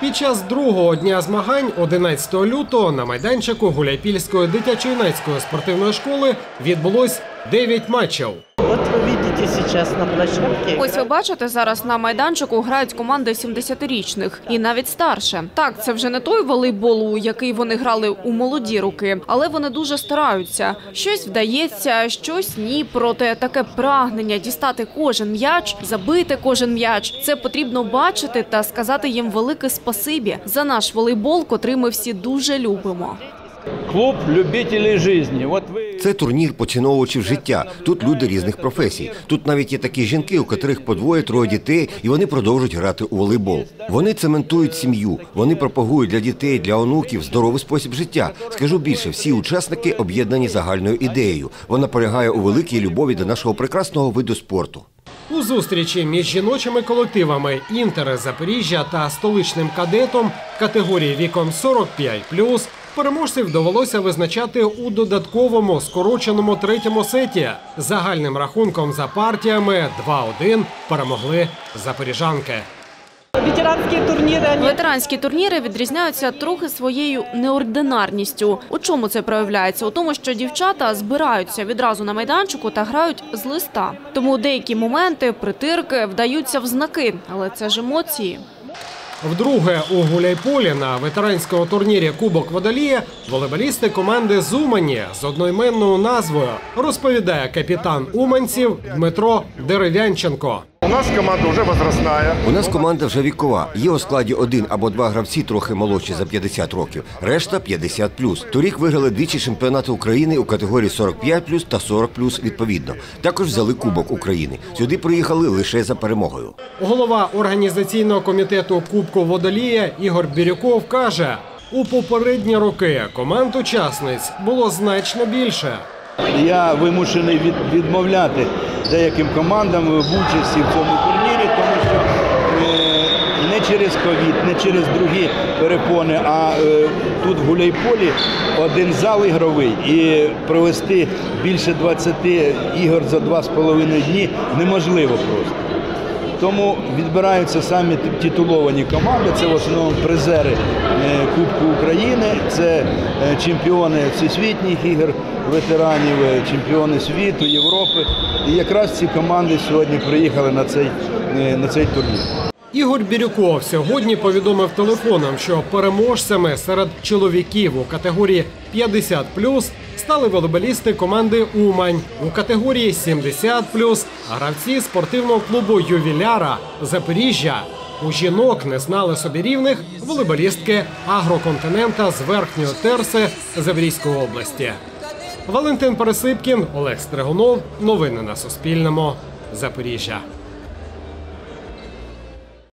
Під час другого дня змагань, 11 лютого, на майданчику Гуляйпільської дитячо-юнацької спортивної школи відбулось 9 матчів. Вы сейчас на площадке. Ось ви бачите, зараз на майданчику грають команди 70-річних і навіть старше. Так, це вже не той волейбол, у який вони грали у молоді роки, але вони дуже стараються. Щось вдається, щось ні. Проте таке прагнення дістати кожен м'яч, забити кожен м'яч. Це потрібно бачити та сказати їм велике спасибі за наш волейбол, котрий ми всі дуже любимо. Клуб любителей жизни. Вот вы Це турнір поціновувачів життя. Тут люди різних професій. Тут навіть є такі жінки, у котрих по двоє троє дітей, і вони продовжують грати у волейбол. Вони цементують сім'ю. Вони пропагують для дітей, для онуків здоровий спосіб життя. Скажу більше, всі учасники об'єднані загальною ідеєю. Вона полягає у великій любові до нашого прекрасного виду спорту. У зустрічі між жіночими колективами Інтер Запоріжжя та столичним кадетом категорії віком 45+, переможців довелося визначати у додатковому скороченому третьому сеті. Загальним рахунком за партіями 2-1 перемогли запоріжанки. Ветеранские турниры, они Ветеранські турніри відрізняються трохи своєю неординарністю. У чому це проявляється? У тому, що дівчата збираються відразу на майданчику та грають з листа. Тому деякі моменти притирки вдаються в знаки, але це ж емоції. Вдруге у Гуляйполі на ветеранському турнірі Кубок Водолія волейболісти команди з Умані з одноіменною назвою розповідає капітан Уманців Дмитро Дерев'янченко. У нас команда уже возрастная. У нас команда вже вікова. Є у складі один або два гравці трохи молодші за 50 років. Решта 50+. Торік виграли двічі чемпіонати України у категорії 45+, та 40+, відповідно. Також взяли Кубок України. Сюди приїхали лише за перемогою. Голова організаційного комітету Кубку Водолія Ігор Бірюков каже: у попередні роки команд учасниць було значно більше. Я вимушений від, відмовляти деяким командам в участі в цьому турнірі, тому що е, не через ковід, не через другі перепони, а е, тут в Гуляйполі один зал ігровий і провести більше 20 ігор за 2,5 дні неможливо просто. Тому відбираються самі титуловані команди. Це в основному призери е, Кубку України, це е, чемпіони всесвітніх ігор, ветеранів, е, чемпіони світу, Європи. І якраз ці команди сьогодні приїхали на цей, на цей турнір. Ігор Бірюков сьогодні повідомив телефоном, що переможцями серед чоловіків у категорії 50+, стали волейболісти команди Умань. У категорії 70+, гравці спортивного клубу Ювіляра Запоріжжя. У жінок не знали собі рівних волейболістки агроконтинента з верхньої терси Заврійської області. Валентин Пересипкін, Олег Стригунов. Новини на Суспільному. Запоріжжя.